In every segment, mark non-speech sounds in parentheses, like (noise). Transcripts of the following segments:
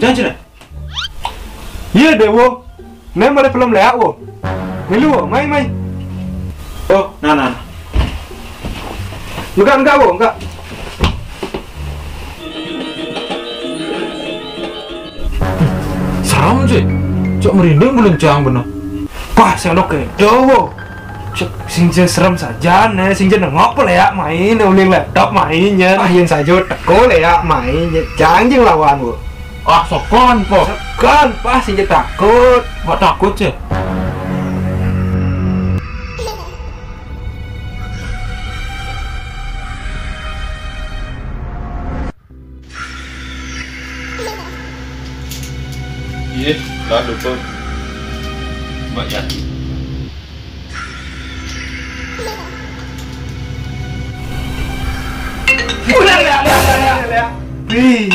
janji nih. Iya deh wo. Nih boleh belum leak wo. Milu wo, main main. Oh, nah. Enggak enggak wo, enggak. Seram sih. Cok merinding belum cang bener. Wah, saya udah kedo wo. Cek sing je serem saja nih, sing je nengok boleh ya main, uling laptop mainnya. Ah, yang saja teko leak main, jangan lawan wo. Ah, sokon kok. Kan pas je takut. Gak takut sih. Iya, lah lupa. Mbak ya. Udah leak leak. Wih,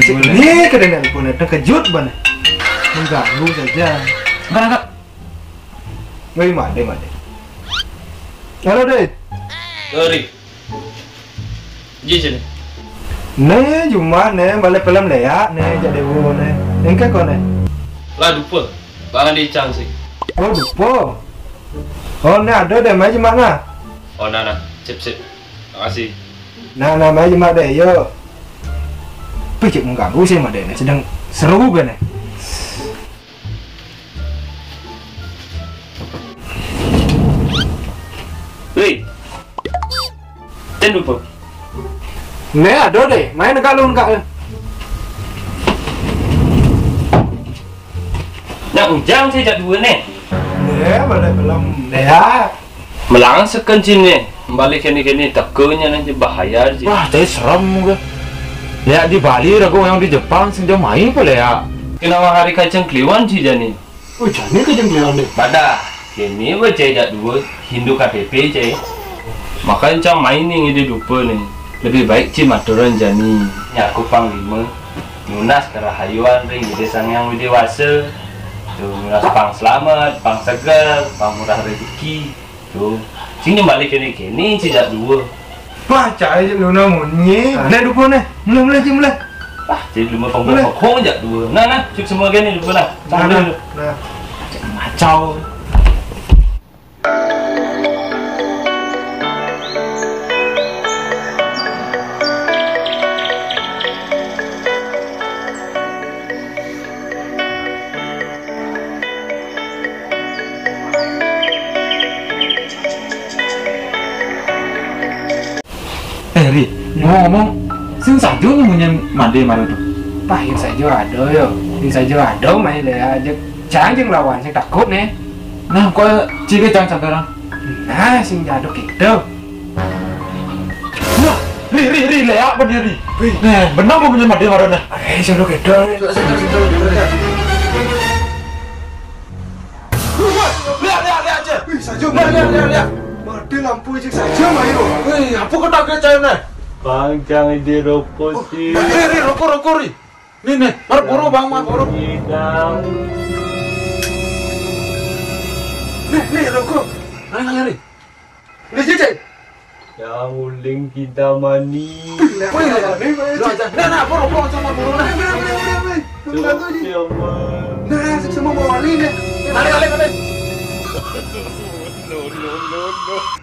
Ini kedengaran pun terkejut banget. Mengganggu saja. Enggak enggak. Wih, made made. Halo, Ded. Sorry. Sini. Nih, cuma nih balik film leak nih jadi wo nih. Engke kok nih. Lah lupa. Bangan dicang sih. Oh, lupa. Oh, nih ada deh, maju mana? Oh, nah, nah. Sip, sip. Makasih. Nah, nah, maju mak deh, yuk. Pijik mengganggu sih mak deh, nih. sedang seru gue nih. Wih. Jangan lupa. Nih ada deh, main kalun kak. Nak ujang sih jak dua nih. Nih, balik film leak. Melang sekencin nih. Balik kini kini takutnya nanti bahaya sih. Wah, jadi serem gue. Ya di Bali ragu yang di Jepang sing jauh main boleh ya. Kenapa hari kacang kliwon sih jani? Oh, jadi kejeng keliang deh. Pada kini baca jak dua Hindu KTP cai. Makanya cang main nih ini lupa nih. Lebih baik cih maturan jani. Ya aku panglima. Lunas kerahayuan ring di desa yang dewasa. Tuh lunas pang selamat, pang segar, pang murah rezeki. Tuh. Sini balik kini kini cih dua. Wah, cai je lu namunnya. Nih, dupo nih. Mulai mulai je mulai. Ah, jadi lima pang Boleh. kong jak dua. Nah nah, cuk semua gini lupa lah. Nah, nah, dulu. Nah. Kacau. Eh, Ri, ngomong-ngomong, sing saja nyemunyin mandi malu tuh. Pah, yang saja ada yo. Yang saja ada main leak aja. Jangan lawan, saya takut nih. Nah, kok ciri cang cakaran? Nah, sing jaduk gitu. Wah, Ri, Ri, Ri, leak bener Ri. Nih, benar mau punya mandi malu nih. Eh, jaduk gitu. Lihat, lihat, lihat aja. Wih, saja Lihat, lihat, lihat, Mati lampu aja saja main lo. Wih, apa kena kecil nih? Bang jangan dirokok sih. Ri, rokok, rokok, Ri. Nih, nih, mar buru bang, mar buru. Nih, nih, rokok. Ayo, ayo, Ri. Nih, cicit. Yang uling kita mani. Wih, nih, aja. Nah, nah, buru, buru, sama buru, nah. Nah, sama bawa wali nih. Kali, kali, kali. (laughs) No, no, no, no.